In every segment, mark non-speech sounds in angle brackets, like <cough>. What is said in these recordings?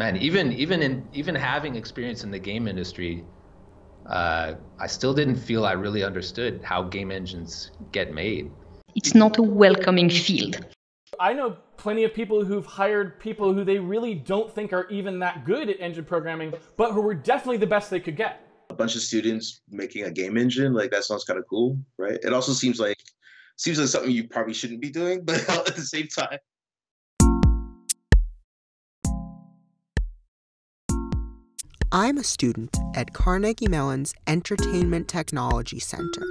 man, even even in even having experience in the game industry, uh, I still didn't feel I really understood how game engines get made. It's not a welcoming field. I know plenty of people who've hired people who they really don't think are even that good at engine programming, but who were definitely the best they could get. A bunch of students making a game engine, like that sounds kind of cool, right? It also seems like seems like something you probably shouldn't be doing, but <laughs> at the same time. I'm a student at Carnegie Mellon's Entertainment Technology Center,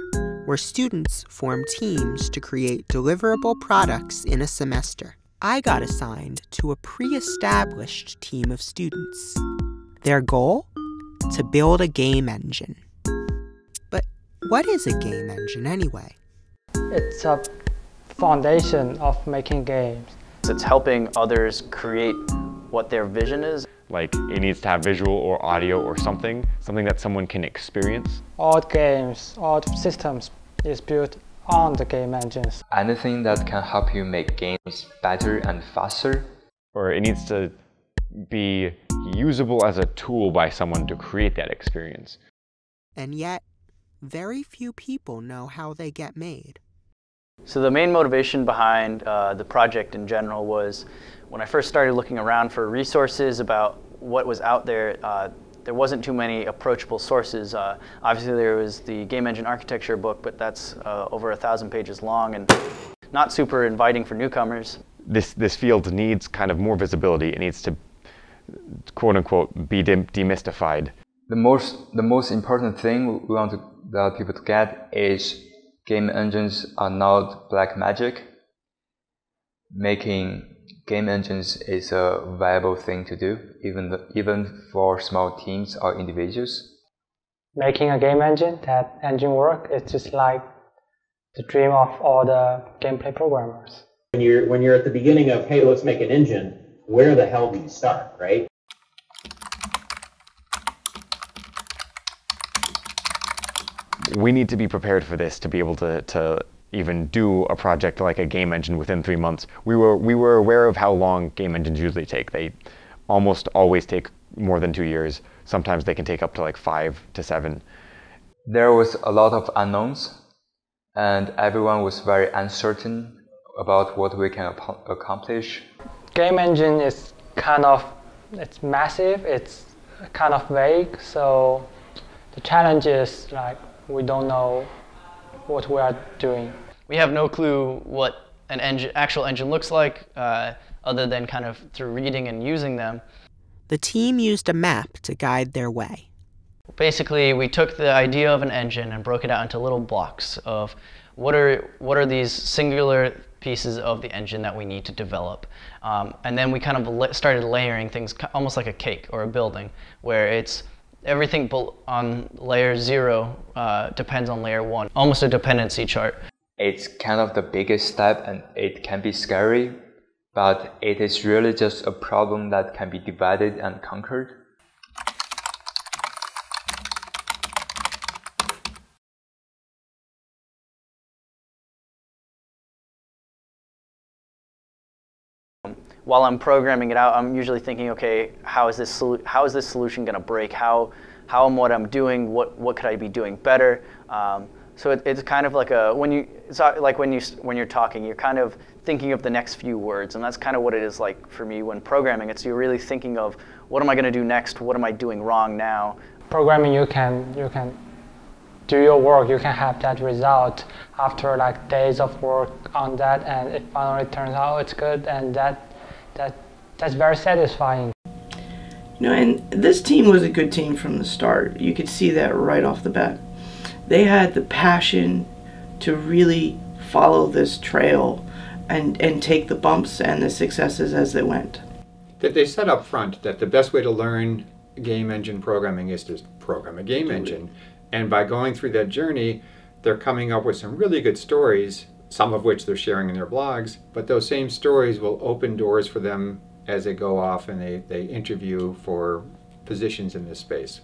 where students form teams to create deliverable products in a semester. I got assigned to a pre established team of students. Their goal? To build a game engine. But what is a game engine anyway? It's a foundation of making games. It's helping others create what their vision is. Like it needs to have visual or audio or something, something that someone can experience. All games, all systems is built on the game engines. Anything that can help you make games better and faster. Or it needs to be usable as a tool by someone to create that experience. And yet, very few people know how they get made. So the main motivation behind uh, the project in general was when I first started looking around for resources about what was out there, uh, there wasn't too many approachable sources. Uh, obviously there was the game engine architecture book, but that's uh, over a thousand pages long and not super inviting for newcomers. This, this field needs kind of more visibility. It needs to, quote unquote, be de demystified. The most, the most important thing we want to, that people to get is game engines are not black magic. Making game engines is a viable thing to do, even, the, even for small teams or individuals. Making a game engine, that engine work, is just like the dream of all the gameplay programmers. When you're, when you're at the beginning of, hey, let's make an engine, where the hell do you start, right? we need to be prepared for this to be able to, to even do a project like a game engine within three months. We were, we were aware of how long game engines usually take. They almost always take more than two years. Sometimes they can take up to like five to seven. There was a lot of unknowns and everyone was very uncertain about what we can accomplish. Game engine is kind of, it's massive, it's kind of vague, so the challenge is like we don't know what we are doing. We have no clue what an engine, actual engine looks like, uh, other than kind of through reading and using them. The team used a map to guide their way. Basically, we took the idea of an engine and broke it out into little blocks of what are, what are these singular pieces of the engine that we need to develop. Um, and then we kind of started layering things almost like a cake or a building, where it's everything on layer zero uh, depends on layer one, almost a dependency chart. It's kind of the biggest step and it can be scary, but it is really just a problem that can be divided and conquered. While I'm programming it out, I'm usually thinking, okay, how is this how is this solution going to break? How how am what I'm doing? What what could I be doing better? Um, so it, it's kind of like a when you it's like when you when you're talking, you're kind of thinking of the next few words, and that's kind of what it is like for me when programming. It's you're really thinking of what am I going to do next? What am I doing wrong now? Programming, you can you can do your work. You can have that result after like days of work on that, and it finally turns out it's good, and that that that's very satisfying. You know, and this team was a good team from the start. You could see that right off the bat. They had the passion to really follow this trail and, and take the bumps and the successes as they went. That they said up front that the best way to learn game engine programming is to program a game engine. And by going through that journey, they're coming up with some really good stories some of which they're sharing in their blogs, but those same stories will open doors for them as they go off and they, they interview for positions in this space.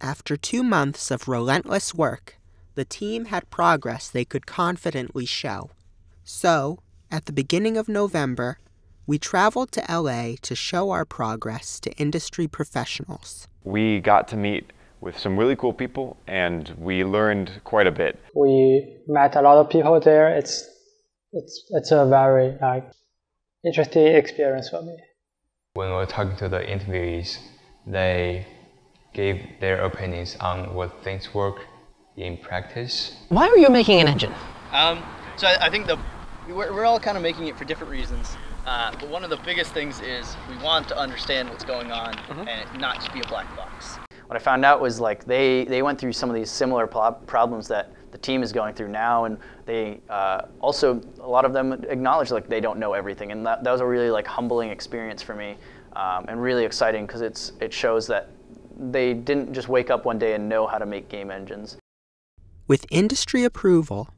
After two months of relentless work, the team had progress they could confidently show. So, at the beginning of November, we traveled to LA to show our progress to industry professionals. We got to meet with some really cool people and we learned quite a bit. We met a lot of people there. It's it's it's a very like interesting experience for me. When we were talking to the interviewees, they gave their opinions on what things work in practice. Why are you making an engine? Um, so I, I think the we're, we're all kind of making it for different reasons. Uh, but one of the biggest things is we want to understand what's going on and it not just be a black box. What I found out was like they, they went through some of these similar pl- problems that the team is going through now, and they uh, also a lot of them acknowledge like they don't know everything, and that, that was a really like humbling experience for me, um, and really exciting because it's it shows that they didn't just wake up one day and know how to make game engines. With industry approval,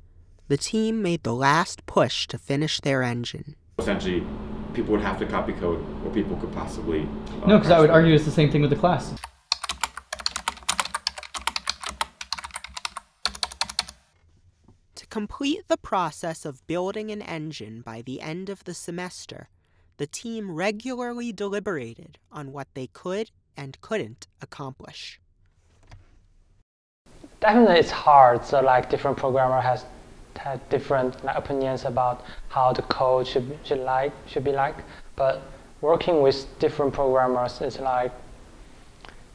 the team made the last push to finish their engine. Essentially, people would have to copy code, or people could possibly. Uh, No, because I would argue it's the same thing with the class. Complete the process of building an engine by the end of the semester, the team regularly deliberated on what they could and couldn't accomplish. Definitely, it's hard. So like different programmer has had different like, opinions about how the code should should like should be like. But working with different programmers is like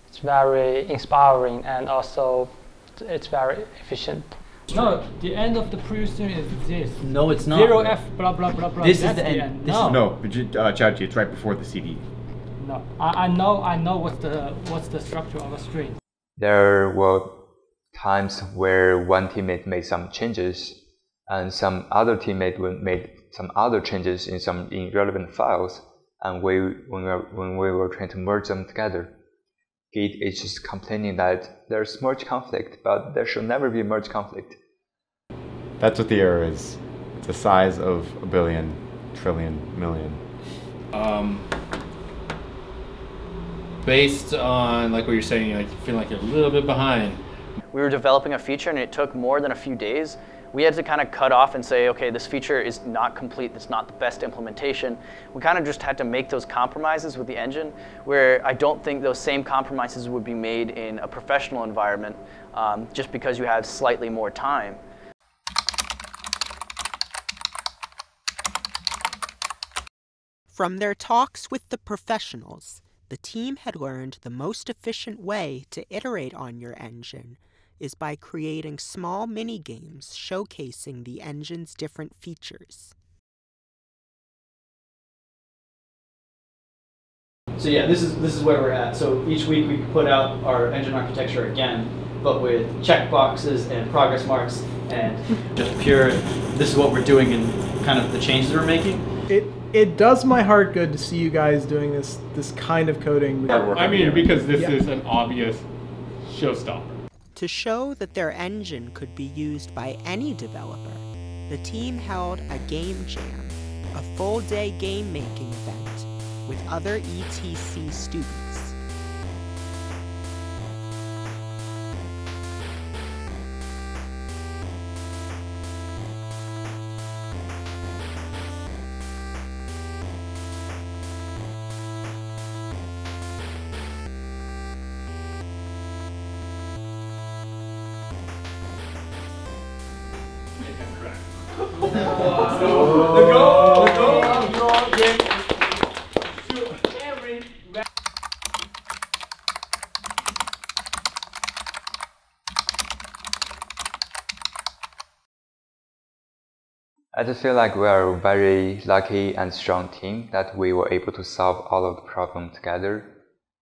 it's very inspiring and also it's very efficient. No, the end of the Prussian is this. No, it's not. Zero F blah blah blah blah. This is That's the end. This no. is- No, but uh, Chachi, it's right before the CD. No, I, I know I know what's the what's the structure of a string. There were times where one teammate made some changes and some other teammate made some other changes in some irrelevant files and we when we were, when we were trying to merge them together git is just complaining that there's merge conflict but there should never be merge conflict That's what the error is. It's the size of a billion, trillion, million. Um, based on like what you're saying, like you feel like you're a little bit behind. We were developing a feature and it took more than a few days. We had to kind of cut off and say, okay, this feature is not complete, it's not the best implementation. We kind of just had to make those compromises with the engine where I don't think those same compromises would be made in a professional environment um, just because you have slightly more time. From their talks with the professionals, the team had learned the most efficient way to iterate on your engine is by creating small mini games showcasing the engine's different features. So yeah, this is this is where we're at. So each week we put out our engine architecture again, but with checkboxes and progress marks and just pure. This is what we're doing and kind of the changes we're making. It it does my heart good to see you guys doing this this kind of coding. I mean, because this Yeah. is an obvious showstopper. To show that their engine could be used by any developer, the team held a game jam, a full day game making event with other ETC students. I just feel like we are a very lucky and strong team that we were able to solve all of the problems together.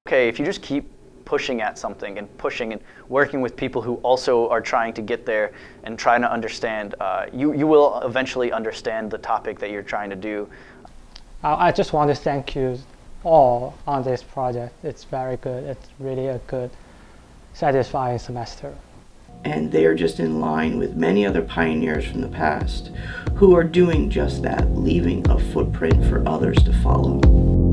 Okay, if you just keep pushing at something and pushing and working with people who also are trying to get there and trying to understand, uh, you, you will eventually understand the topic that you're trying to do. I I just want to thank you all on this project. It's very good. It's really a good, satisfying semester. and they are just in line with many other pioneers from the past who are doing just that, leaving a footprint for others to follow.